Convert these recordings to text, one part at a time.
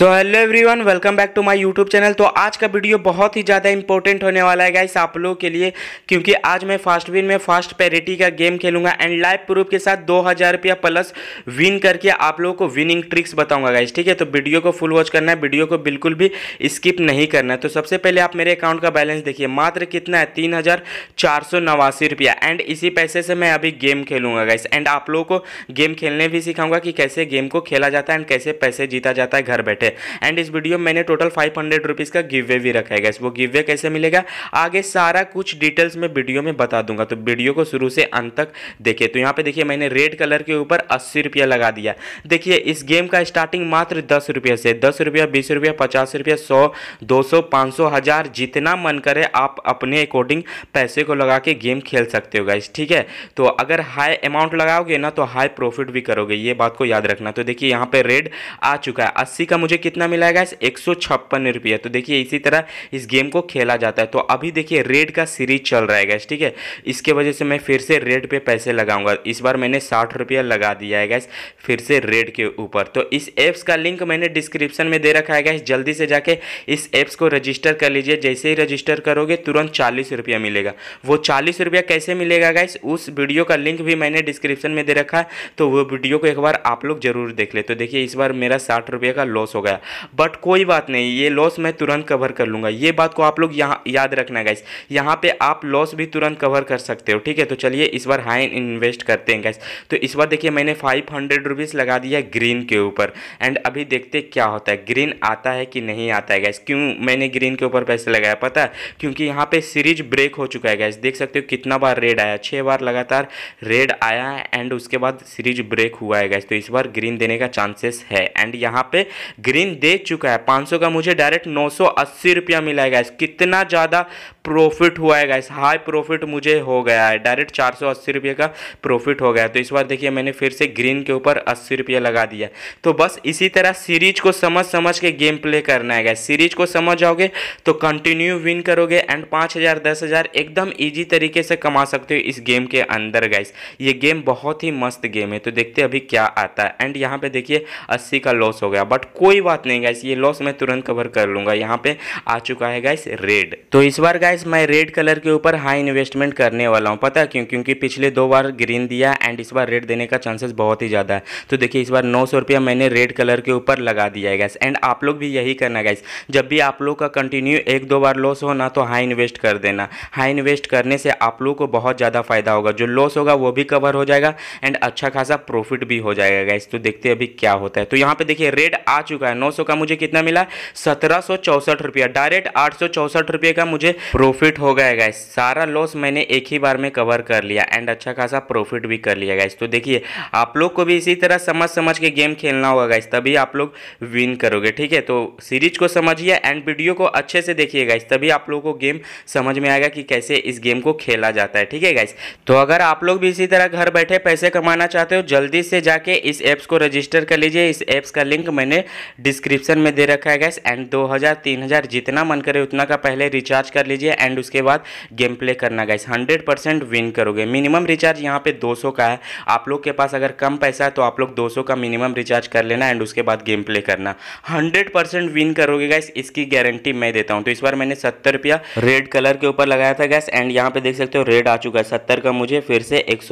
So hello everyone welcome back to my YouTube channel तो आज का वीडियो बहुत ही ज़्यादा इंपॉर्टेंट होने वाला है गाइस आप लोगों के लिए, क्योंकि आज मैं फास्ट विन में फास्ट पेरिटी का गेम खेलूँगा एंड लाइव प्रूफ के साथ दो हज़ार रुपया प्लस विन करके आप लोगों को विनिंग ट्रिक्स बताऊँगा गाइस ठीक है? तो वीडियो को फुल वॉच करना है वीडियो को बिल्कुल भी स्किप नहीं करना है। तो सबसे पहले आप मेरे अकाउंट का बैलेंस देखिए, मात्र कितना है? तीन हज़ार चार सौ नवासी रुपया। एंड इसी पैसे से मैं अभी गेम खेलूँगा गाइस एंड आप लोगों को गेम खेलने भी सिखाऊँगा कि कैसे गेम को खेला जाता है एंड कैसे पैसे जीता जाता है घर बैठे। बैठे एंड इस वीडियो में मैंने टोटल फाइव हंड्रेड रुपीज़ का गिव वे भी रखा है वो गिव वे कैसे मिलेगा? आगे सारा कुछ डिटेल्स में वीडियो में बता दूँगा। तो वीडियो को शुरू से अंत तक देखिए। तो यहाँ पे देखिए, मैंने रेड कलर के ऊपर अस्सी रुपया लगा दिया। देखिए, इस गेम का स्टार्टिंग मात्र दस रुपये से, दस रुपया, बीस रुपया, पचास रुपया, सौ, दो सौ, पाँच सौ, हज़ार, जितना मन करे आप अपने अकॉर्डिंग पैसे को लगा के गेम खेल सकते हो गाइस ठीक है? तो अगर हाई अमाउंट लगाओगे ना तो हाई प्रॉफिट भी करोगे। ये बात को याद रखना। तो देखिए, यहाँ पे रेड आ चुका है। अस्सी का मुझे कितना मिला है एक सौ छप्पन रुपया। तो देखिए, इसी तरह इस गेम को खेला जाता है। तो अभी देखिए रेड का सीरीज़ चल रहा है गैस ठीक है? इसके वजह से मैं फिर से रेड पे पैसे लगाऊँगा। इस बार मैंने साठ रुपया लगा दिया है गैस फिर से रेड के ऊपर। तो इस ऐप्स का लिंक मैंने डिस्क्रिप्शन में दे रखा है गैस जल्दी से जाके इस ऐप्स को रजिस्टर कर लीजिए। जैसे ही रजिस्टर करोगे, तुरंत चालीस रुपया मिलेगा। वो चालीस रुपया कैसे मिलेगा गैस उस वीडियो का लिंक भी मैंने डिस्क्रिप्शन में दे रखा है। तो वो वीडियो को एक बार आप लोग ज़रूर देख ले। तो देखिए, इस बार मेरा साठ का लॉस हो गया। बट कोई बात नहीं, ये लॉस मैं तुरंत कवर कर लूँगा। ये बात को आप लोग यहाँ याद रखना गाइस यहाँ पे आप लॉस भी तुरंत कवर कर सकते हो, ठीक है? तो चलिए इस बार हाई इन्वेस्ट करते हैं गाइस तो इस बार देखिए, मैंने फाइव हंड्रेड रुपीज़ लगा दिया ग्रीन के ऊपर। एंड अभी देखते क्या होता है। ग्रीन आता है कि नहीं आता है गैस क्यों मैंने ग्रीन के ऊपर पैसे लगाया, पता है? क्योंकि यहाँ पे सीरीज़ ब्रेक हो चुका है गैस देख सकते हो कितना बार रेड आया। छः बार लगातार रेड आया है एंड उसके बाद सीरीज़ ब्रेक हुआ है गैस तो इस बार ग्रीन देने का चांसेस है। एंड यहाँ पे ग्रीन दे चुका है। 500 का मुझे डायरेक्ट नौ सौ अस्सी रुपया मिला है गैस कितना ज़्यादा प्रॉफिट हुआ है गैस हाई प्रॉफिट मुझे हो गया है. डायरेक्ट चार सौ अस्सी रुपये का प्रॉफिट हो गया है. तो इस बार देखिए, मैंने फिर से ग्रीन के ऊपर अस्सी रुपया लगा दिया तो बस इसी तरह सीरीज़ को समझ समझ के गेम प्ले करना है गैस सीरीज़ को समझ जाओगे तो कंटिन्यू विन करोगे एंड पाँच हज़ार, दस हज़ार एकदम ईजी तरीके से कमा सकते हो इस गेम के अंदर गैस ये गेम बहुत ही मस्त गेम है. तो देखते अभी क्या आता है. एंड यहाँ पे देखिए, अस्सी का लॉस हो गया. बट कोई बात नहीं गैस ये लॉस मैं तुरंत कवर कर लूँगा. यहाँ पे आ चुका है गैस रेड तो इस बार गैस मैं रेड कलर के ऊपर हाई इन्वेस्टमेंट करने वाला हूँ। पता क्यों? क्योंकि पिछले दो बार ग्रीन दिया एंड इस बार रेड देने का चांसेस बहुत ही ज़्यादा है। तो देखिए, इस बार नौ सौ रुपया मैंने रेड कलर के ऊपर लगा दिया है गैस एंड आप लोग भी यही करना गैस जब भी आप लोग का कंटिन्यू एक दो बार लॉस हो ना तो हाई इन्वेस्ट कर देना। हाई इन्वेस्ट करने से आप लोग को बहुत ज़्यादा फ़ायदा होगा। जो लॉस होगा, वो भी कवर हो जाएगा एंड अच्छा खासा प्रॉफिट भी हो जाएगा गैस तो देखते अभी क्या होता है। तो यहाँ पे देखिए रेड आ चुका है। नौ सौ का मुझे कितना मिला? सत्रह रुपया। डायरेक्ट आठ रुपये का मुझे प्रॉफिट हो गया गैस सारा लॉस मैंने एक ही बार में कवर कर लिया एंड अच्छा खासा प्रॉफिट भी कर लिया गैस तो देखिए, आप लोग को भी इसी तरह समझ समझ के गेम खेलना होगा गाइस तभी आप लोग विन करोगे, ठीक है? तो सीरीज़ को समझिए एंड वीडियो को अच्छे से देखिए गाइस तभी आप लोगों को गेम समझ में आएगा कि कैसे इस गेम को खेला जाता है, ठीक है गैस तो अगर आप लोग भी इसी तरह घर बैठे पैसे कमाना चाहते हो, जल्दी से जाके इस ऐप्स को रजिस्टर कर लीजिए। इस ऐप्स का लिंक मैंने डिस्क्रिप्शन में दे रखा है गैस एंड दो हज़ार जितना मन करे उतना का पहले रिचार्ज कर लीजिए। एंड उसके बाद गेम प्ले करना गैस हंड्रेड परसेंट विन करोगे. मिनिमम रिचार्ज यहाँ पे 200 का है. आप लोग के पास अगर कम पैसा है तो आप लोग 200 का मिनिमम रिचार्ज कर लेना एंड उसके बाद गेम प्ले करना. हंड्रेड परसेंट विन करोगे गैस इसकी गारंटी मैं देता हूँ. तो इस बार मैंने सत्तर रुपया रेड कलर के ऊपर लगाया था गैस एंड यहाँ पे देख सकते हो रेड आ चुका है. सत्तर का मुझे फिर से एक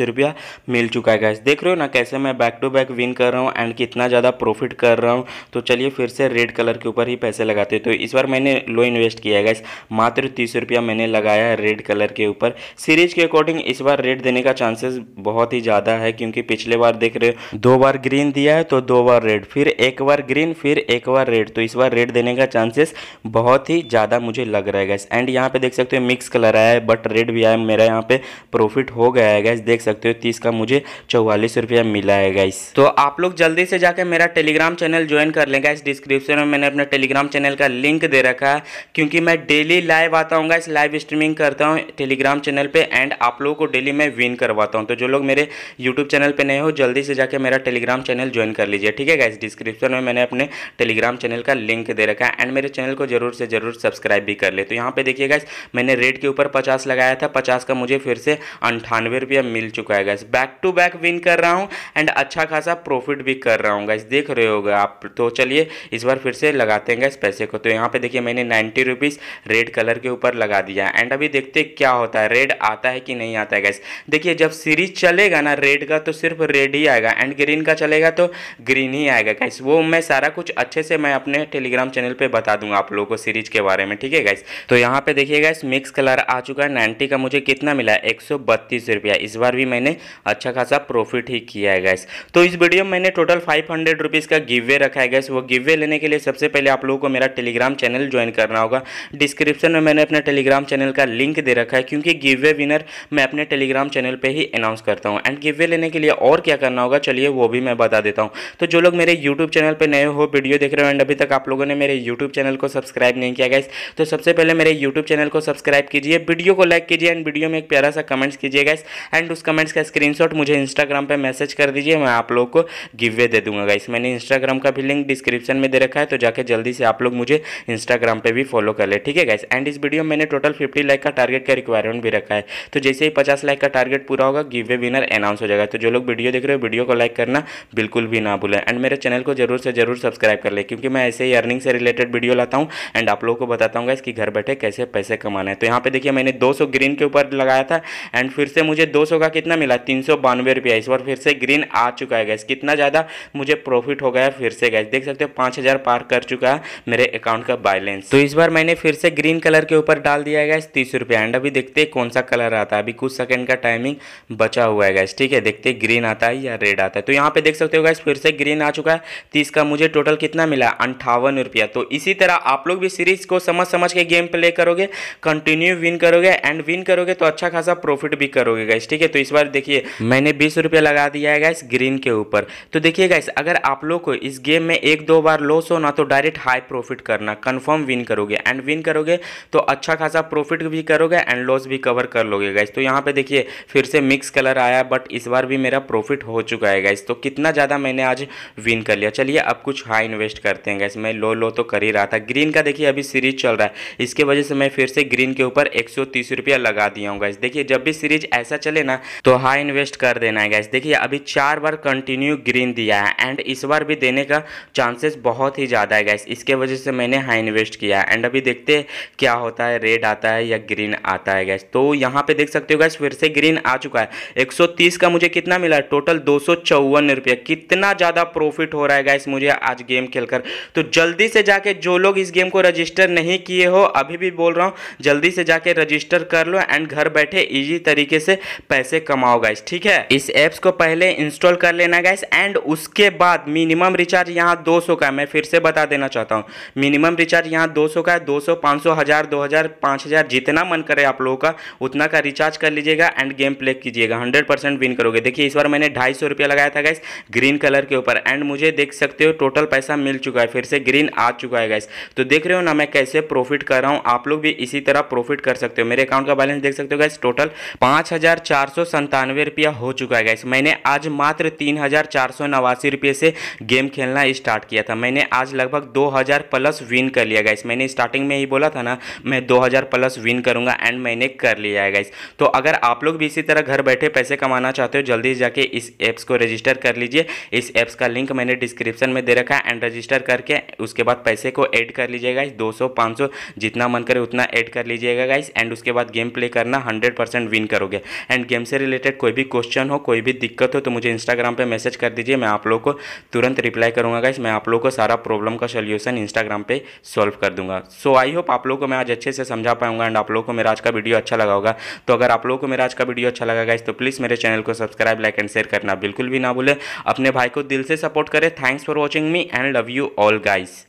रुपया मिल चुका है गैस देख रहे हो ना कैसे मैं बैक टू बैक विन कर रहा हूँ एंड कितना ज़्यादा प्रॉफिट कर रहा हूँ. तो चलिए फिर से रेड कलर के ऊपर ही पैसे लगाते तो इस बार मैंने लो इन्वेस्ट किया है गैस मात्र तीस रुपया मैंने लगाया है रेड कलर के ऊपर। सीरीज़ के अकॉर्डिंग इस बार रेड देने का चांसेस बहुत ही ज़्यादा है, क्योंकि पिछले बार देख रहे हो, दो बार ग्रीन दिया है तो दो बार रेड फिर एक बार ग्रीन फिर एक बार रेड तो इस बार रेड देने का चांसेस बहुत ही ज़्यादा मुझे लग रहा है गैस एंड यहाँ पे देख सकते हो मिक्स कलर आया है बट रेड भी आया मेरा यहाँ पे प्रॉफिट हो गया है गैस देख सकते हो, तीस का मुझे चौवालीस रुपया मिला है गैस तो आप लोग जल्दी से जाकर मेरा टेलीग्राम चैनल ज्वाइन कर लेंगे इस डिस्क्रिप्शन में मैंने अपने टेलीग्राम चैनल का लिंक दे रखा है, क्योंकि मैं डेली लाइव लाइव आता हूँ गाइस लाइव स्ट्रीमिंग करता हूँ टेलीग्राम चैनल पे एंड आप लोगों को डेली मैं विन करवाता हूँ। तो जो लोग मेरे यूट्यूब चैनल पे नए हो, जल्दी से जाके मेरा टेलीग्राम चैनल ज्वाइन कर लीजिए। ठीक है गाइस डिस्क्रिप्शन में मैंने अपने टेलीग्राम चैनल का लिंक दे रखा है एंड मेरे चैनल को ज़रूर से ज़रूर सब्सक्राइब भी कर ले। तो यहाँ पे देखिए गाइस मैंने रेट के ऊपर पचास लगाया था, पचास का मुझे फिर से अंठानवे रुपया मिल चुका है guys back to back win कर रहा हूँ एंड अच्छा खासा प्रॉफिट भी कर रहा हूँ गाइस देख रहे हो आप तो चलिए इस बार फिर से लगाते हैं गाइस पैसे को। तो यहाँ पे देखिए मैंने नाइन्टी रुपीज़ रेड कलर के ऊपर लगा दिया। एंड अभी देखते क्या होता है। रेड आता है कि नहीं आता है गैस देखिए, जब सीरीज़ चलेगा ना रेड का तो सिर्फ़ रेड ही आएगा। एंड ग्रीन का चलेगा तो ग्रीन ही आएगा गैस वो मैं सारा कुछ अच्छे से मैं अपने टेलीग्राम चैनल पर बता दूँगा आप लोगों को सीरीज़ के बारे में, ठीक है गैस तो यहाँ पे देखिए गैस मिक्स कलर आ चुका है। नाइन्टी का मुझे कितना मिला एक रुपया। इस बार भी मैंने अच्छा खासा प्रॉफिट ही किया है गैस तो इस वीडियो में मैंने टोटल फाइव हंड्रेड रुपीज़ का गिवे रखा है गैस वो गिवे लेने के लिए सबसे पहले आप लोगों को मेरा टेलीग्राम चैनल ज्वाइन करना होगा। डिस्क्रिप्शन में मैंने अपने टेलीग्राम चैनल का लिंक दे रखा है, क्योंकि गिवे विनर मैं अपने टेलीग्राम चैनल पे ही अनाउंस करता हूँ। एंड गिवे लेने के लिए और क्या करना होगा, चलिए वो भी मैं बता देता हूँ। तो जो लोग मेरे यूट्यूब चैनल पर नए हो वीडियो देख रहे हो एंड अभी तक आप लोगों ने मेरे यूट्यूब चैनल को सब्सक्राइब नहीं किया गैस तो सबसे पहले मेरे यूट्यूब चैनल को सब्सक्राइब कीजिए वीडियो को लाइक कीजिए एंड वीडियो में एक प्यारा सा कमेंट्स कीजिए गाइस एंड उस कमेंट्स का स्क्रीनशॉट मुझे इंस्टाग्राम पर मैसेज कर दीजिए, मैं आप लोग को गिवे दे दूँगा गाइस मैंने इंस्टाग्राम का भी लिंक डिस्क्रिप्शन में दे रखा है तो जाके जल्दी से आप लोग मुझे इंस्टाग्राम पे भी फॉलो कर ले, ठीक है गाइस एंड वीडियो में मैंने टोटल 50 लाइक का टारगेट का रिक्वायरमेंट भी रखा है। तो जैसे ही 50 लाइक का टारगेट पूरा होगा गिव वे विनर अनाउंस हो जाएगा। तो जो लोग वीडियो देख रहे हो, वीडियो को लाइक करना बिल्कुल भी ना भूलें। एंड मेरे चैनल को ज़रूर से ज़रूर सब्सक्राइब कर ले, क्योंकि मैं ऐसे ही अर्निंग से रिलेटेड वीडियो लाता हूँ। एंड आप लोगों को बताता हूँ इसकी घर बैठे कैसे पैसे कमाना है। तो यहाँ पे देखिए मैंने दो ग्रीन के ऊपर लगाया था। एंड फिर से मुझे दो सौ का कितना मिला? तीन रुपया। इस बार फिर से ग्रीन आ चुका है गैस कितना ज़्यादा मुझे प्रॉफिट हो गया फिर से गैस देख सकते हो, पाँच पार कर चुका है मेरे अकाउंट का बैलेंस तो इस बार मैंने फिर से ग्रीन कलर के ऊपर डाल दिया है गैस तीस रुपया। एंड अभी देखते हैं कौन सा कलर आता है। अभी कुछ सेकंड का टाइमिंग बचा हुआ है गैस ठीक है? देखते हैं ग्रीन आता है या रेड आता है। तो यहाँ पे देख सकते हो गैस फिर से ग्रीन आ चुका है। तीस का मुझे टोटल कितना मिला? अंठावन रुपया। तो इसी तरह आप लोग भी सीरीज़ को समझ समझ के गेम प्ले करोगे कंटिन्यू विन करोगे एंड विन करोगे तो अच्छा खासा प्रॉफिट भी करोगे गैस ठीक है? तो इस बार देखिए, मैंने बीस लगा दिया है गैस ग्रीन के ऊपर। तो देखिए गैस अगर आप लोग को इस गेम में एक दो बार लॉस हो ना तो डायरेक्ट हाई प्रॉफिट करना कन्फर्म विन करोगे। एंड विन करोगे तो अच्छा खासा प्रॉफिट भी करोगे एंड लॉस भी कवर कर लोगे गाइस तो यहाँ पे देखिए, फिर से मिक्स कलर आया बट इस बार भी मेरा प्रॉफिट हो चुका है गाइस तो कितना ज़्यादा मैंने आज विन कर लिया। चलिए, अब कुछ हाई इन्वेस्ट करते हैं गैस मैं लो लो तो कर ही रहा था। ग्रीन का देखिए, अभी सीरीज़ चल रहा है। इसके वजह से मैं फिर से ग्रीन के ऊपर एक रुपया लगा दिया हूँ गैस देखिए, जब भी सीरीज़ ऐसा चले ना तो हाई इन्वेस्ट कर देना है गैस देखिए, अभी चार बार कंटिन्यू ग्रीन दिया है एंड इस बार भी देने का चांसेस बहुत ही ज़्यादा है गैस इसके वजह से मैंने हाई इन्वेस्ट किया है एंड अभी देखते क्या होता है रेड आता है या ग्रीन आता है गैस तो यहाँ पे देख सकते हो गैस फिर से ग्रीन आ चुका है। 130 का मुझे कितना मिला है? टोटल दो रुपया। कितना ज़्यादा प्रॉफिट हो रहा है गैस मुझे आज गेम खेलकर। तो जल्दी से जाके जो लोग इस गेम को रजिस्टर नहीं किए हो, अभी भी बोल रहा हूँ, जल्दी से जाके रजिस्टर कर लो एंड घर बैठे ईजी तरीके से पैसे कमाओ गैस ठीक है? इस एप्स को पहले इंस्टॉल कर लेना गैस एंड उसके बाद मिनिमम रिचार्ज यहाँ दो का मैं फिर से बता देना चाहता हूँ। मिनिमम रिचार्ज यहाँ दो सौ का है, दो सौ, हज़ार दो हज़ार, पाँच हज़ार जितना मन करे आप लोगों का, उतना का रिचार्ज कर लीजिएगा एंड गेम प्ले कीजिएगा। हंड्रेड परसेंट विन करोगे। देखिए, इस बार मैंने ढाई सौ रुपया लगाया था गैस ग्रीन कलर के ऊपर। एंड मुझे देख सकते हो टोटल पैसा मिल चुका है। फिर से ग्रीन आ चुका है गैस तो देख रहे हो ना मैं कैसे प्रॉफिट कर रहा हूँ? आप लोग भी इसी तरह प्रॉफिट कर सकते हो। मेरे अकाउंट का बैलेंस देख सकते हो गैस टोटल पाँच हज़ार चार सौ संतानवे रुपया हो चुका है गैस मैंने आज मात्र तीन हज़ार चार सौ नवासी रुपये से गेम खेलना स्टार्ट किया था। मैंने आज लगभग दो हज़ार प्लस विन कर लिया गैस मैंने स्टार्टिंग में ही बोला था ना मैं 2000 प्लस विन करूँगा एंड मैंने कर लिया है गाइस तो अगर आप लोग भी इसी तरह घर बैठे पैसे कमाना चाहते हो, जल्दी जाके इस ऐप्स को रजिस्टर कर लीजिए। इस ऐप्स का लिंक मैंने डिस्क्रिप्शन में दे रखा है एंड रजिस्टर करके उसके बाद पैसे को ऐड कर लीजिएगा इस दो सौ जितना मन करे उतना ऐड कर लीजिएगा गाइस एंड उसके बाद गेम प्ले करना हंड्रेड विन करोगे. एंड गेम से रिलेटेड कोई भी क्वेश्चन हो, कोई भी दिक्कत हो तो मुझे इंस्टाग्राम पर मैसेज कर दीजिए, मैं आप लोग को तुरंत रिप्लाई करूँगा गाइस मैं आप लोग को सारा प्रॉब्लम का सोल्यूशन इंस्टाग्राम पे सॉल्व कर दूँगा. सो आई होप आप लोग को मैं आज अच्छे से समझा पाऊँगा एंड आप लोगों को मेरा आज का वीडियो अच्छा लगा होगा। तो अगर आप लोगों को मेरा आज का वीडियो अच्छा लगा गाइस तो प्लीज़ मेरे चैनल को सब्सक्राइब लाइक एंड शेयर करना। बिल्कुल भी ना भूले। अपने भाई को दिल से सपोर्ट करें। Thanks for watching me and love you all guys